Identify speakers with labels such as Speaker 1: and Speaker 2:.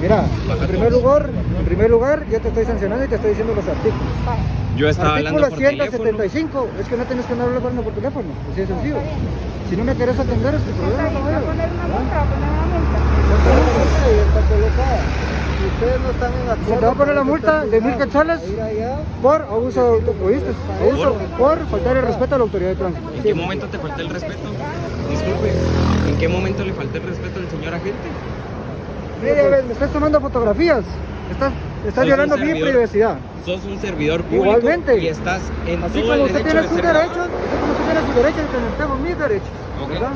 Speaker 1: Mira, en primer lugar, en primer lugar, yo te estoy sancionando y te estoy diciendo los artículos.
Speaker 2: Yo estaba hablando
Speaker 1: Artículo
Speaker 2: por teléfono.
Speaker 1: 175, es que no tienes que andar hablando por teléfono, así de sencillo. Si no me querés atender, es tu problema,
Speaker 3: Voy a poner una multa, voy a poner una multa.
Speaker 4: Ahí está colocada. Si ustedes no están en
Speaker 1: Se
Speaker 4: acuerdo...
Speaker 1: te va a poner la multa de mil quetzales por abuso de auto- ¿oíste? Abuso por faltar el respeto a la autoridad de tránsito.
Speaker 2: ¿En qué momento te falté el respeto? Disculpe, ¿en qué momento le falté el respeto al señor agente?
Speaker 1: Ve, me estás tomando fotografías. Estás, estás violando mi privacidad.
Speaker 2: Sos un servidor público
Speaker 1: Igualmente.
Speaker 2: y estás en
Speaker 1: Así
Speaker 2: todo
Speaker 1: como
Speaker 2: el
Speaker 1: usted
Speaker 2: derecho
Speaker 1: tiene
Speaker 2: de
Speaker 1: sus derechos, así como usted tiene sus derechos, tengo mis derechos.
Speaker 2: Ok.
Speaker 1: ¿verdad?